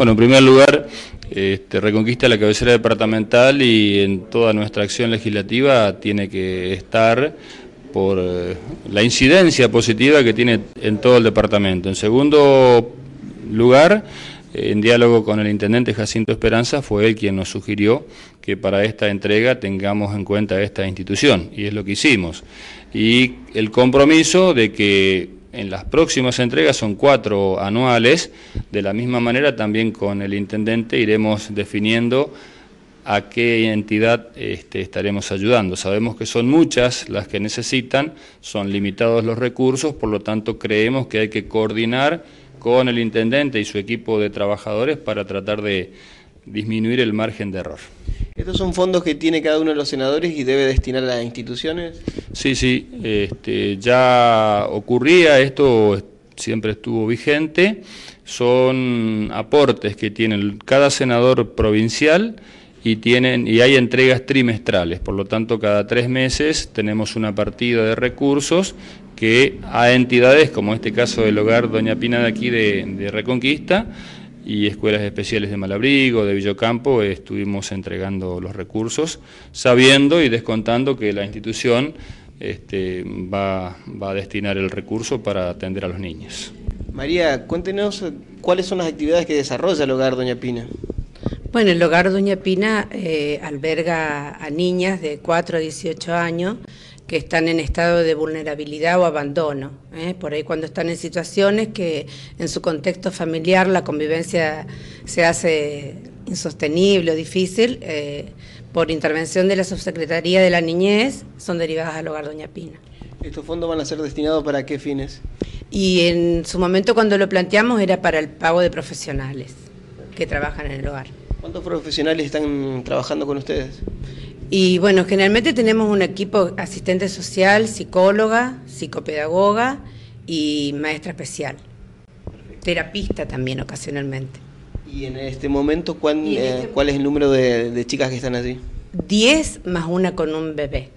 Bueno, en primer lugar, este, Reconquista la cabecera departamental y en toda nuestra acción legislativa tiene que estar por eh, la incidencia positiva que tiene en todo el departamento. En segundo lugar, en diálogo con el intendente Jacinto Esperanza, fue él quien nos sugirió que para esta entrega tengamos en cuenta esta institución, y es lo que hicimos. Y el compromiso de que en las próximas entregas son cuatro anuales, de la misma manera también con el intendente iremos definiendo a qué entidad este, estaremos ayudando. Sabemos que son muchas las que necesitan, son limitados los recursos, por lo tanto creemos que hay que coordinar con el intendente y su equipo de trabajadores para tratar de disminuir el margen de error. ¿Estos son fondos que tiene cada uno de los senadores y debe destinar a las instituciones? Sí, sí, este, ya ocurría, esto siempre estuvo vigente, son aportes que tiene cada senador provincial y, tienen, y hay entregas trimestrales, por lo tanto cada tres meses tenemos una partida de recursos que a entidades como este caso del hogar Doña Pina de aquí de, Reconquista y escuelas especiales de Malabrigo, de Villocampo, estuvimos entregando los recursos, sabiendo y descontando que la institución este, va, va, a destinar el recurso para atender a los niños. María, cuéntenos cuáles son las actividades que desarrolla el hogar Doña Pina. Bueno, el hogar Doña Pina eh, alberga a niñas de 4 a 18 años que están en estado de vulnerabilidad o abandono. ¿eh? Por ahí cuando están en situaciones que en su contexto familiar la convivencia se hace insostenible o difícil, eh, por intervención de la Subsecretaría de la Niñez, son derivadas al hogar Doña Pina. ¿Estos fondos van a ser destinados para qué fines? Y en su momento cuando lo planteamos era para el pago de profesionales que trabajan en el hogar. ¿Cuántos profesionales están trabajando con ustedes? Y bueno, generalmente tenemos un equipo asistente social, psicóloga, psicopedagoga y maestra especial. Terapista también ocasionalmente. ¿Y en este momento ¿cuál, eh, este ¿cuál es el número de, chicas que están allí? Diez más una con un bebé.